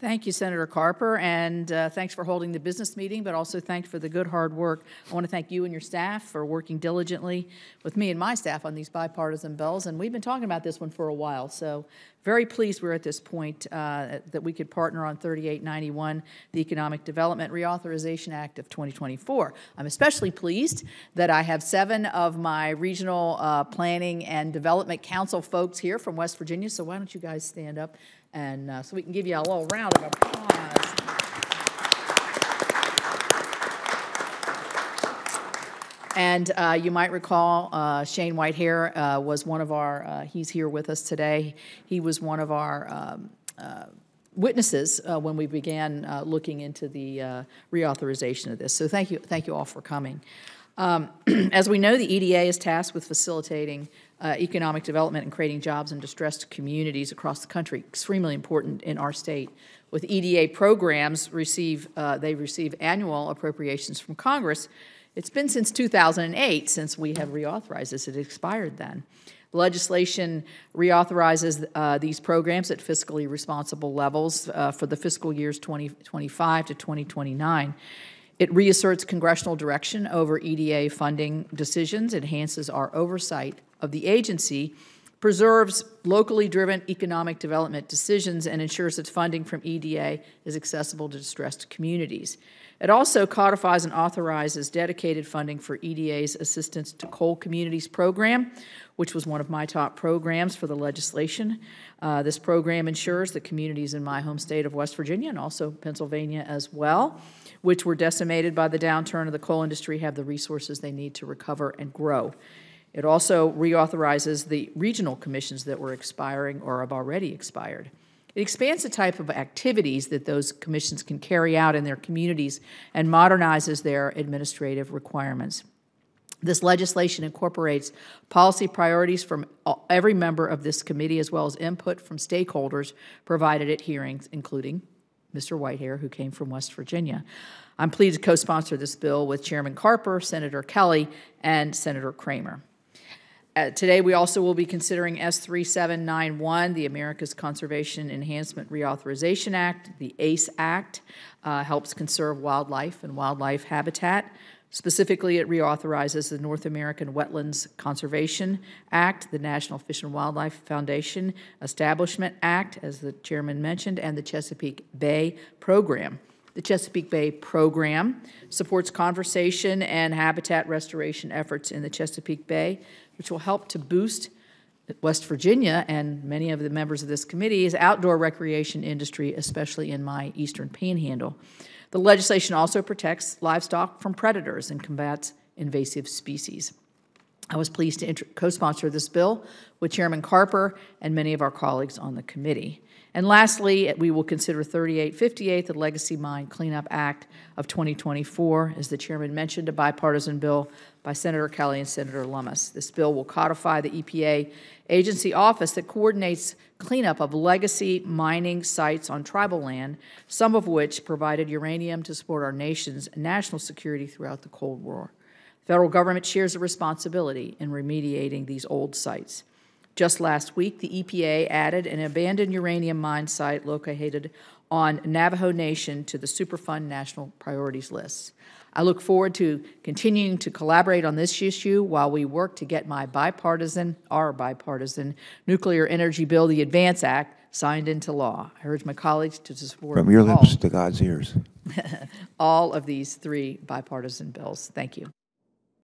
Thank you, Senator Carper, and uh, thanks for holding the business meeting, but also thanks for the good, hard work. I want to thank you and your staff for working diligently with me and my staff on these bipartisan bills, and we've been talking about this one for a while, so very pleased we're at this point uh, that we could partner on 3891, the Economic Development Reauthorization Act of 2024. I'm especially pleased that I have seven of my regional uh, planning and development council folks here from West Virginia, so why don't you guys stand up and uh, so we can give you a little round of applause. And uh, you might recall uh, Shane Whitehair uh, was one of our, uh, he's here with us today. He was one of our um, uh, witnesses uh, when we began looking into the reauthorization of this. So thank you, thank you all for coming. Um, As we know, the EDA is tasked with facilitating uh, economic development and creating jobs in distressed communities across the country, extremely important in our state. With EDA programs receive, uh, they receive annual appropriations from Congress. It's been since 2008 since we have reauthorized this. It expired then. Legislation reauthorizes uh, these programs at fiscally responsible levels uh, for the fiscal years 2025 to 2029. It reasserts congressional direction over EDA funding decisions, enhances our oversight of the agency, preserves locally driven economic development decisions, and ensures that funding from EDA is accessible to distressed communities. It also codifies and authorizes dedicated funding for EDA's Assistance to Coal Communities program, which was one of my top programs for the legislation. Uh, this program ensures that communities in my home state of West Virginia and also Pennsylvania as well, which were decimated by the downturn of the coal industry, have the resources they need to recover and grow. It also reauthorizes the regional commissions that were expiring or have already expired. It expands the type of activities that those commissions can carry out in their communities and modernizes their administrative requirements. This legislation incorporates policy priorities from every member of this committee as well as input from stakeholders provided at hearings, including Mr. Whitehair, who came from West Virginia. I'm pleased to co-sponsor this bill with Chairman Carper, Senator Kelly, and Senator Cramer. Uh, Today, we also will be considering S 3791, the America's Conservation Enhancement Reauthorization Act. The ACE Act uh, helps conserve wildlife and wildlife habitat. Specifically, it reauthorizes the North American Wetlands Conservation Act, the National Fish and Wildlife Foundation Establishment Act, as the chairman mentioned, and the Chesapeake Bay Program. The Chesapeake Bay Program supports conservation and habitat restoration efforts in the Chesapeake Bay, which will help to boost West Virginia and many of the members of this committee's outdoor recreation industry, especially in my eastern panhandle. The legislation also protects livestock from predators and combats invasive species. I was pleased to inter- co-sponsor this bill with Chairman Carper and many of our colleagues on the committee. And lastly, we will consider 3858, the Legacy Mine Cleanup Act of 2024, as the chairman mentioned, a bipartisan bill by Senator Kelly and Senator Lummis. This bill will codify the EPA agency office that coordinates cleanup of legacy mining sites on tribal land, some of which provided uranium to support our nation's national security throughout the Cold War. Federal government shares the responsibility in remediating these old sites. Just last week, the EPA added an abandoned uranium mine site located on Navajo Nation to the Superfund National Priorities List. I look forward to continuing to collaborate on this issue while we work to get my bipartisan, our bipartisan, Nuclear Energy Bill, the ADVANCE Act, signed into law. I urge my colleagues to support From your all, lips to God's ears. all of these three bipartisan bills. Thank you.